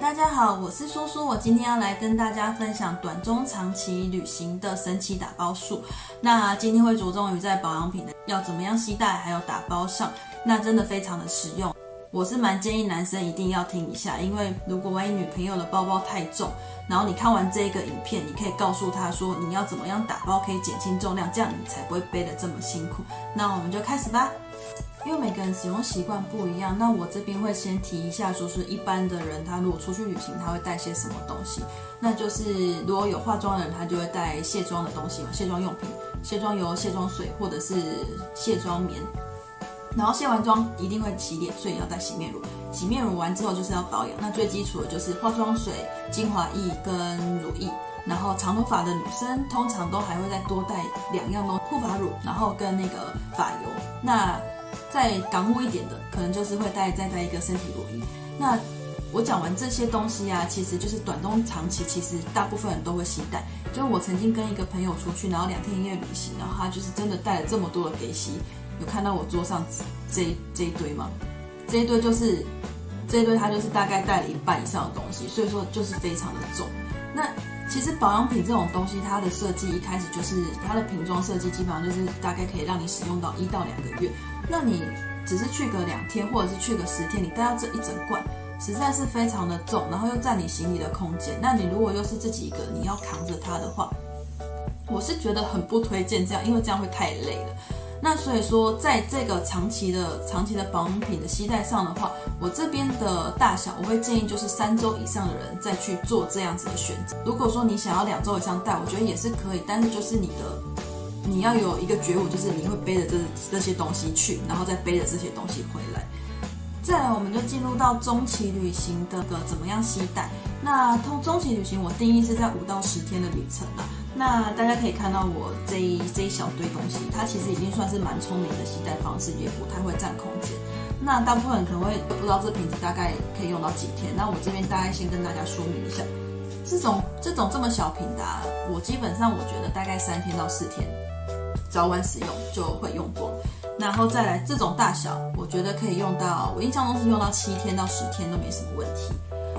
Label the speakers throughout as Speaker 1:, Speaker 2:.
Speaker 1: 大家好，我是叔叔，我今天要来跟大家分享短中长期旅行的神奇打包术。那今天会着重于在保养品的要怎么样携带，还有打包上，那真的非常的实用。我是蛮建议男生一定要听一下，因为如果万一女朋友的包包太重，然后你看完这个影片，你可以告诉她说你要怎么样打包可以减轻重量，这样你才不会背得这么辛苦。那我们就开始吧。因为每个人使用习惯不一样，那我这边会先提一下，说是一般的人他如果出去旅行，他会带些什么东西？那就是如果有化妆的人，他就会带卸妆的东西嘛，卸妆用品、卸妆油、卸妆水或者是卸妆棉。然后卸完妆一定会洗脸，所以要带洗面乳。洗面乳完之后就是要保养，那最基础的就是化妆水、精华液跟乳液。然后长头发的女生通常都还会再多带两样东护发乳，然后跟那个发油。那再港务一点的，可能就是会带再带一个身体乳衣。那我讲完这些东西啊，其实就是短中长期，其实大部分人都会携带。就是我曾经跟一个朋友出去，然后两天一夜旅行，然后他就是真的带了这么多的给息。有看到我桌上这这一堆吗？这一堆就是这一堆，他就是大概带了一半以上的东西，所以说就是非常的重。那其实保养品这种东西，它的设计一开始就是它的瓶装设计，基本上就是大概可以让你使用到一到两个月。那你只是去个两天，或者是去个十天，你带到这一整罐，实在是非常的重，然后又占你行李的空间。那你如果又是自己一个，你要扛着它的话，我是觉得很不推荐这样，因为这样会太累了。那所以说，在这个长期的、长期的保养品的携带上的话，我这边的大小，我会建议就是三周以上的人再去做这样子的选择。如果说你想要两周以上带，我觉得也是可以，但是就是你的，你要有一个觉悟，就是你会背着这这些东西去，然后再背着这些东西回来。再来，我们就进入到中期旅行的个怎么样携带。那通中期旅行，我定义是在五到十天的旅程啦。那大家可以看到我这一这一小堆东西，它其实已经算是蛮聪明的携带方式，也不太会占空间。那大部分人可能会不知道这瓶子大概可以用到几天。那我这边大概先跟大家说明一下，这种这种这么小瓶的，我基本上我觉得大概三天到四天，早晚使用就会用光。然后再来这种大小，我觉得可以用到，我印象中是用到七天到十天都没什么问题。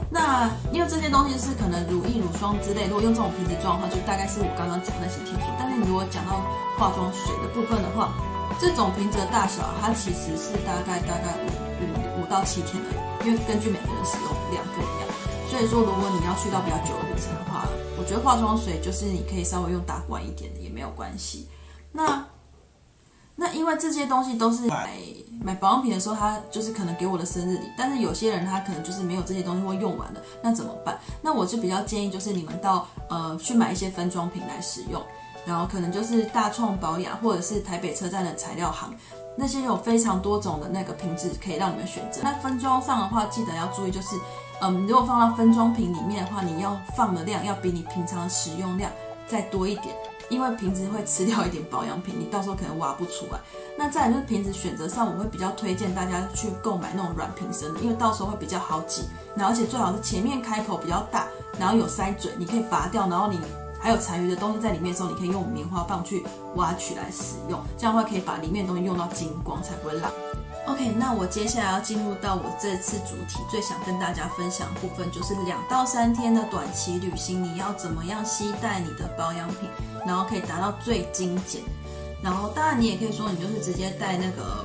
Speaker 1: 那因为这些东西是可能乳液、乳霜之类，如果用这种瓶子装的话，就大概是我刚刚讲那些天数。但是你如果讲到化妆水的部分的话，这种瓶子的大小，它其实是大概大概五五五到七天而已，因为根据每个人使用量不一样。所以说，如果你要去到比较久的旅程的话，我觉得化妆水就是你可以稍微用大罐一点的也没有关系。那那因为这些东西都是买买保养品的时候，他就是可能给我的生日礼，但是有些人他可能就是没有这些东西会用完的，那怎么办？那我就比较建议就是你们到呃去买一些分装瓶来使用，然后可能就是大创保养或者是台北车站的材料行，那些有非常多种的那个瓶子可以让你们选择。那分装上的话，记得要注意就是，嗯，如果放到分装瓶里面的话，你要放的量要比你平常的使用量再多一点。因为瓶子会吃掉一点保养品，你到时候可能挖不出来。那再来就是瓶子选择上，我会比较推荐大家去购买那种软瓶身的，因为到时候会比较好挤。然后而且最好是前面开口比较大，然后有塞嘴，你可以拔掉，然后你还有残余的东西在里面的时候，你可以用棉花棒去挖取来使用，这样的话可以把里面的东西用到精光，才不会浪。OK，那我接下来要进入到我这次主题最想跟大家分享部分，就是两到三天的短期旅行，你要怎么样携带你的保养品，然后可以达到最精简。然后当然你也可以说，你就是直接带那个。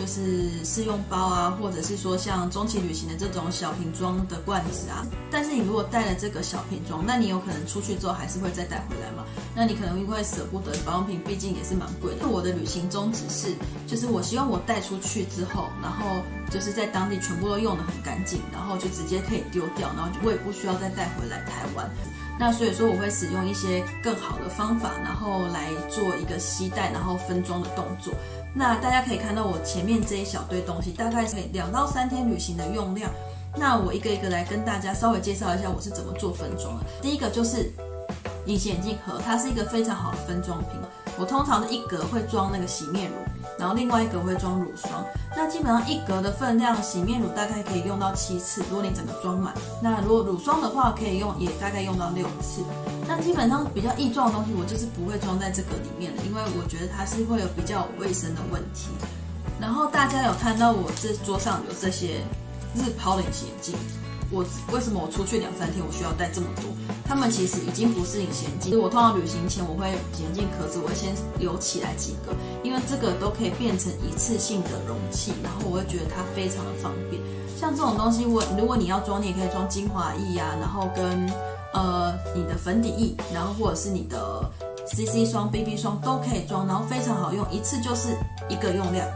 Speaker 1: 就是试用包啊，或者是说像中期旅行的这种小瓶装的罐子啊。但是你如果带了这个小瓶装，那你有可能出去之后还是会再带回来嘛？那你可能因为舍不得保养品，毕竟也是蛮贵的。我的旅行宗旨是，就是我希望我带出去之后，然后就是在当地全部都用得很干净，然后就直接可以丢掉，然后我也不需要再带回来台湾。那所以说我会使用一些更好的方法，然后来做一个吸带，然后分装的动作。那大家可以看到我前面这一小堆东西，大概是两到三天旅行的用量。那我一个一个来跟大家稍微介绍一下我是怎么做分装的。第一个就是隐形眼镜盒，它是一个非常好的分装瓶。我通常的一格会装那个洗面乳，然后另外一格会装乳霜。那基本上一格的分量，洗面乳大概可以用到七次，如果你整个装满。那如果乳霜的话，可以用也大概用到六次。那基本上比较易撞的东西，我就是不会装在这个里面的，因为我觉得它是会有比较卫生的问题。然后大家有看到我这桌上有这些日抛的隐形眼镜，我为什么我出去两三天我需要带这么多？他们其实已经不是隐形镜。我通常旅行前我会眼镜壳子，我会先留起来几个，因为这个都可以变成一次性的容器，然后我会觉得它非常的方便。像这种东西，我如果你要装，你也可以装精华液啊，然后跟呃你的粉底液，然后或者是你的 CC 霜、BB 霜都可以装，然后非常好用，一次就是一个用量，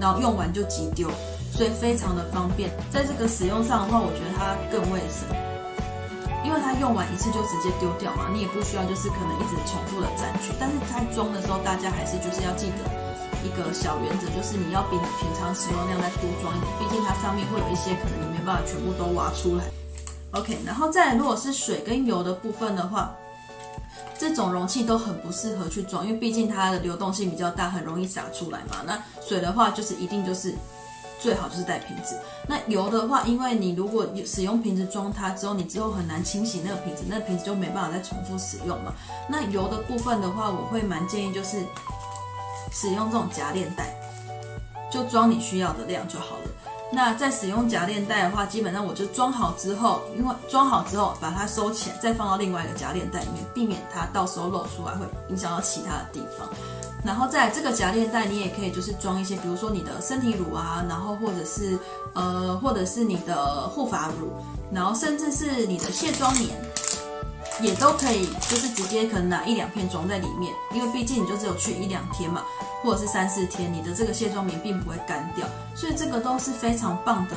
Speaker 1: 然后用完就即丢。所以非常的方便，在这个使用上的话，我觉得它更卫生，因为它用完一次就直接丢掉嘛，你也不需要就是可能一直重复的占据。但是在装的时候，大家还是就是要记得一个小原则，就是你要比你平常使用量再多装一点，毕竟它上面会有一些可能你没办法全部都挖出来。OK，然后再如果是水跟油的部分的话，这种容器都很不适合去装，因为毕竟它的流动性比较大，很容易洒出来嘛。那水的话，就是一定就是。最好就是带瓶子。那油的话，因为你如果使用瓶子装它之后，你之后很难清洗那个瓶子，那瓶子就没办法再重复使用嘛。那油的部分的话，我会蛮建议就是使用这种夹链袋，就装你需要的量就好了。那在使用夹链袋的话，基本上我就装好之后，因为装好之后把它收起来，再放到另外一个夹链袋里面，避免它到时候漏出来会影响到其他的地方。然后在这个夹链袋，你也可以就是装一些，比如说你的身体乳啊，然后或者是呃，或者是你的护发乳，然后甚至是你的卸妆棉，也都可以，就是直接可能拿一两片装在里面，因为毕竟你就只有去一两天嘛，或者是三四天，你的这个卸妆棉并不会干掉，所以这个都是非常棒的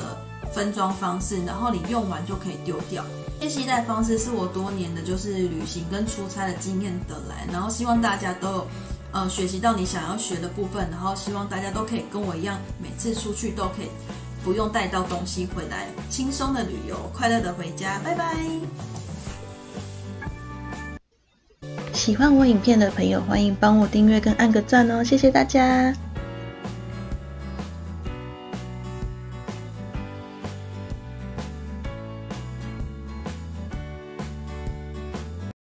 Speaker 1: 分装方式，然后你用完就可以丢掉。这携带方式是我多年的就是旅行跟出差的经验得来，然后希望大家都有。呃，学习到你想要学的部分，然后希望大家都可以跟我一样，每次出去都可以不用带到东西回来，轻松的旅游，快乐的回家，拜拜。
Speaker 2: 喜欢我影片的朋友，欢迎帮我订阅跟按个赞哦，谢谢大家。